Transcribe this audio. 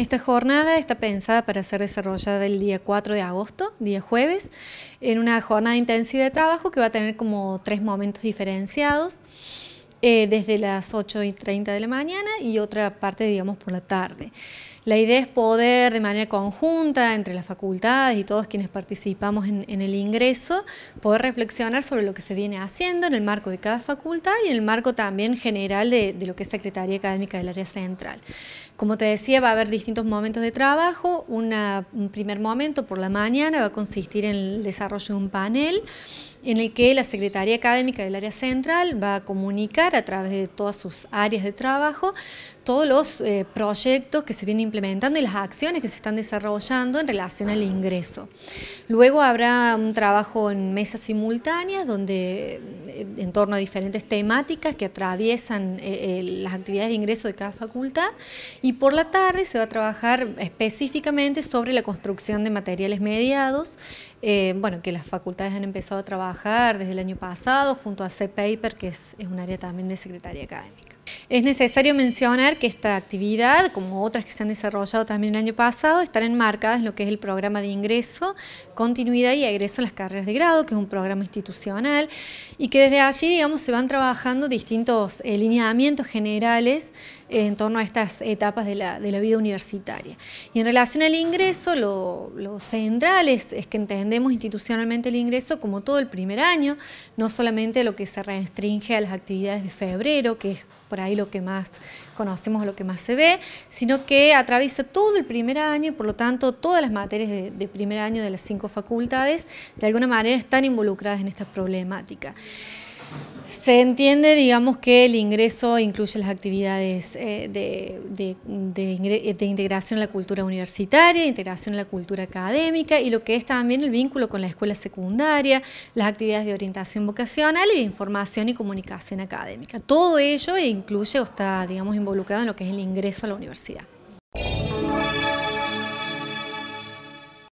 Esta jornada está pensada para ser desarrollada el día 4 de agosto, día jueves, en una jornada intensiva de trabajo que va a tener como tres momentos diferenciados. Eh, desde las 8 y 30 de la mañana y otra parte, digamos, por la tarde. La idea es poder, de manera conjunta, entre las facultades y todos quienes participamos en, el ingreso, poder reflexionar sobre lo que se viene haciendo en el marco de cada facultad y en el marco también general de, lo que es Secretaría Académica del Área Central. Como te decía, va a haber distintos momentos de trabajo. un primer momento por la mañana va a consistir en el desarrollo de un panel en el que la Secretaría Académica del Área Central va a comunicar a través de todas sus áreas de trabajo todos los eh, proyectos que se vienen implementando y las acciones que se están desarrollando en relación al ingreso. Luego habrá un trabajo en mesas simultáneas donde eh, en torno a diferentes temáticas que atraviesan eh, las actividades de ingreso de cada facultad y por la tarde se va a trabajar específicamente sobre la construcción de materiales mediados, bueno, que las facultades han empezado a trabajar desde el año pasado junto a C-Paper, que es, es un área también de Secretaría Académica. Es necesario mencionar que esta actividad, como otras que se han desarrollado también el año pasado, están enmarcadas en lo que es el programa de ingreso, continuidad y egreso a las carreras de grado, que es un programa institucional, y que desde allí, digamos, se van trabajando distintos eh, lineamientos generales en torno a estas etapas de la, vida universitaria. Y en relación al ingreso, lo, central es, que entendemos institucionalmente el ingreso como todo el primer año, no solamente lo que se restringe a las actividades de febrero, que es por ahí lo que más conocemos, lo que más se ve, sino que atraviesa todo el primer año y por lo tanto todas las materias de, de primer año de las cinco facultades de alguna manera están involucradas en esta problemática. Se entiende, digamos, que el ingreso incluye las actividades eh, de, integración en la cultura universitaria, integración en la cultura académica y lo que es también el vínculo con la escuela secundaria, las actividades de orientación vocacional y de información y comunicación académica. Todo ello incluye o está, digamos, involucrado en lo que es el ingreso a la universidad.